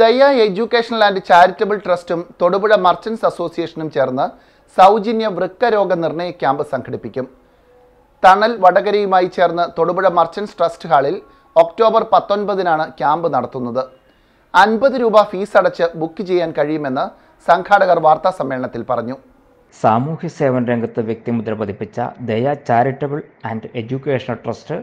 ദയ educational and charitable ട്രസ്റ്റും Thodupuzha merchants അസോസിയേഷനും ചേർന്ന് സൗജന്യ വൃക്കരോഗ നിർണയ ക്യാമ്പ് സംഘടിപ്പിക്കും. തണൽ വടകരയുമായി ചേർന്ന് തൊടുപുഴ മർച്ചൻസ് ട്രസ്റ്റ് ഹാളിൽ ഒക്ടോബർ പത്തൊൻപതിനാണ് ക്യാമ്പ് നടത്തുന്നത്. അൻപത് രൂപ ഫീസ് അടച്ച് ബുക്ക് ചെയ്യാൻ കഴിയുമെന്ന് സംഘാടകർ വാർത്താ സമ്മേളനത്തിൽ പറഞ്ഞു. സാമൂഹ്യ സേവന രംഗത്ത് വ്യക്തിമുദ്ര പതിപ്പിച്ച ദയ ചാരിറ്റബിൾ ആൻഡ് എഡ്യൂക്കേഷണൽ ട്രസ്റ്റ്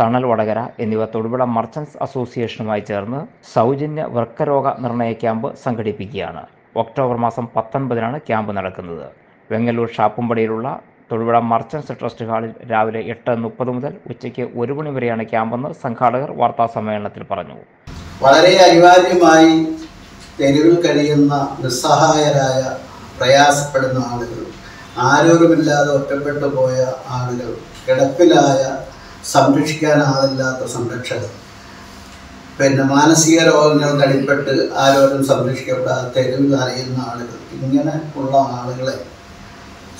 തണൽ വടകര എന്നിവ തൊടുപുഴ മർച്ചൻസ് അസോസിയേഷനുമായി ചേർന്ന് സൗജന്യ വൃക്കരോഗ നിർണയ ക്യാമ്പ് സംഘടിപ്പിക്കുകയാണ്. ഒക്ടോബർ മാസം പത്തൊൻപതിനാണ് ക്യാമ്പ് നടക്കുന്നത്. വെങ്ങല്ലൂർ ഷാപ്പുംപടിയിലുള്ള തൊടുപുഴ മർച്ചൻസ് ട്രസ്റ്റ് ഹാളിൽ രാവിലെ എട്ട് മുപ്പത് മുതൽ ഉച്ചയ്ക്ക് ഒരു മണി വരെയാണ് ക്യാമ്പെന്ന് സംഘാടകർ വാർത്താ സമ്മേളനത്തിൽ പറഞ്ഞു. വളരെ അനിവാര്യമായി തെരുവിൽ കഴിയുന്ന നിസ്സഹായരായ പ്രയാസപ്പെടുന്ന ആളുകൾ ആരോഗ്യമില്ലാതെ ഒറ്റപ്പെട്ടു പോയ ആളുകൾ കിടപ്പിലായ സംരക്ഷിക്കാനാളില്ലാത്ത സംരക്ഷകർ. പിന്നെ മാനസിക രോഗങ്ങൾക്ക് അടിപ്പെട്ട് ആരോരും സംരക്ഷിക്കപ്പെടാതെ തെരുവിൽ അറിയുന്ന ആളുകൾ. ഇങ്ങനെ ഉള്ള ആളുകളെ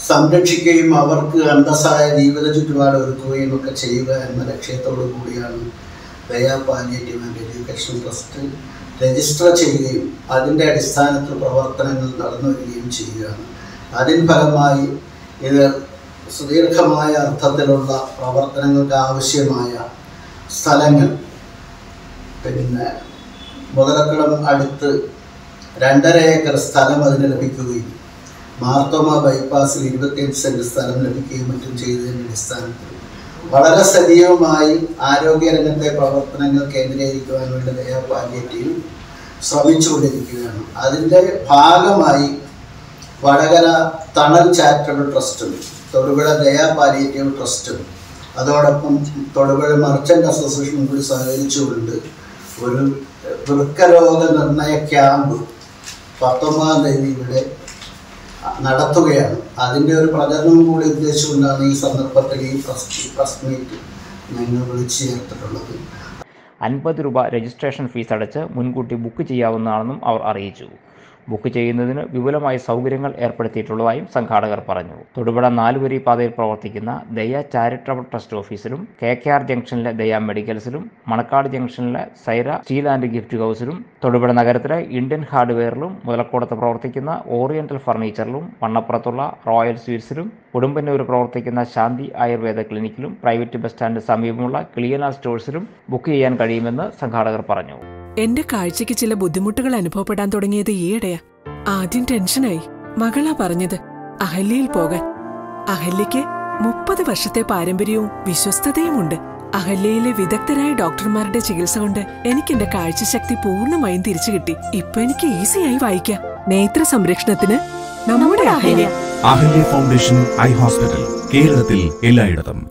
സംരക്ഷിക്കുകയും അവർക്ക് അന്തസ്സായ ജീവിത ചുറ്റുപാട് ഒരുക്കുകയും ഒക്കെ ചെയ്യുക എന്ന ലക്ഷ്യത്തോടു കൂടിയാണ് Daya palliative and education trust register ചെയ്യുകയും അതിന്റെ അടിസ്ഥാനത്തിൽ പ്രവർത്തനങ്ങൾ നടന്നു വരികയും ചെയ്യുകയാണ്. അതിൻ ഫലമായി ഇത് സുദീർഘമായ അർത്ഥത്തിലുള്ള പ്രവർത്തനങ്ങൾക്ക് ആവശ്യമായ സ്ഥലങ്ങൾ. പിന്നെ മുതലക്കടം അടുത്ത് രണ്ടര ഏക്കർ സ്ഥലം അതിന് ലഭിക്കുകയും മാർത്തോമ ബൈപ്പാസിൽ ഇരുപത്തിയഞ്ച് സെന്റ് സ്ഥലം ലഭിക്കുകയും മറ്റും ചെയ്തതിന്റെ അടിസ്ഥാനത്തിൽ വളരെ സജീവമായി ആരോഗ്യരംഗത്തെ പ്രവർത്തനങ്ങൾ കേന്ദ്രീകരിക്കുവാൻ വേണ്ടി ദയാ പാലിയേറ്റീവ് ശ്രമിച്ചുകൊണ്ടിരിക്കുകയാണ്. അതിന്റെ ഭാഗമായി വടകര തണൽ ചാരിറ്റബിൾ ട്രസ്റ്റും തൊടുപുഴ ദയാ പാലിയേറ്റീവ് ട്രസ്റ്റും. അതോടൊപ്പം തൊടുപുഴ മർച്ചന്റ് അസോസിയേഷനും കൂടി സഹകരിച്ചുകൊണ്ട് ഒരു വൃക്കരോഗ നിർണയ ക്യാമ്പ് പത്തൊമ്പതാം തീയതി ഇവിടെ നടത്തുകയാണ്. അതിന്റെ ഒരു പ്രചരണം കൂടി ഉദ്ദേശിച്ചുകൊണ്ടാണ് ഈ സന്ദർഭത്തിൽ ഈ പ്രസ് പ്രസ് മീറ്റ് ഞങ്ങൾ വിളിച്ചു ചേർത്തിട്ടുള്ളത്. അൻപത് രൂപ രജിസ്ട്രേഷൻ ഫീസ് അടച്ച് മുൻകൂട്ടി ബുക്ക് ചെയ്യാവുന്നതാണെന്നും അവർ അറിയിച്ചു. ബുക്ക് ചെയ്യുന്നതിന് വിപുലമായ സൗകര്യങ്ങൾ ഏർപ്പെടുത്തിയിട്ടുള്ളതായും സംഘാടകർ പറഞ്ഞു. തൊടുപുഴ നാലുവരി പാതയിൽ പ്രവർത്തിക്കുന്ന ദയ ചാരിറ്റബിൾ ട്രസ്റ്റ് ഓഫീസിലും കെ കെ ആർ ജംഗ്ഷനിലെ ദയ മെഡിക്കൽസിലും മണക്കാട് ജംഗ്ഷനിലെ സൈര സ്റ്റീൽ ആൻഡ് ഗിഫ്റ്റ് ഹൗസിലും തൊടുപുഴ നഗരത്തിലെ ഇന്ത്യൻ ഹാർഡ്വെയറിലും മുതലക്കോടത്ത് പ്രവർത്തിക്കുന്ന ഓറിയന്റൽ ഫർണിച്ചറിലും വണ്ണപ്പുറത്തുള്ള റോയൽ സ്വീറ്റ്സിലും ഉടുമ്പന്നൂർ പ്രവർത്തിക്കുന്ന ശാന്തി ആയുർവേദ ക്ലിനിക്കിലും പ്രൈവറ്റ് ബസ് സ്റ്റാൻഡ് സമീപമുള്ള ക്ലിയന സ്റ്റോഴ്സിലും ബുക്ക് ചെയ്യാൻ കഴിയുമെന്ന് സംഘാടകർ പറഞ്ഞു. എന്റെ കാഴ്ചയ്ക്ക് ചില ബുദ്ധിമുട്ടുകൾ അനുഭവപ്പെടാൻ തുടങ്ങിയത് ഈയിടെയാ. ആദ്യം ടെൻഷനായി. മകളാ പറഞ്ഞത് അഹല്യയിൽ പോകാൻ. അഹല്യയ്ക്ക് മുപ്പത് വർഷത്തെ പാരമ്പര്യവും വിശ്വസ്തതയുമുണ്ട്. അഹല്യയിലെ വിദഗ്ധരായ ഡോക്ടർമാരുടെ ചികിത്സ കൊണ്ട് എനിക്ക് എന്റെ കാഴ്ചശക്തി പൂർണമായും തിരിച്ചു കിട്ടി. ഇപ്പൊ എനിക്ക് ഈസിയായി വായിക്കാം. നേത്ര സംരക്ഷണത്തിന് നമ്മുടെ Ahalya. Ahalya foundation eye hospital കേരളത്തിൽ എല്ലായിടത്തും.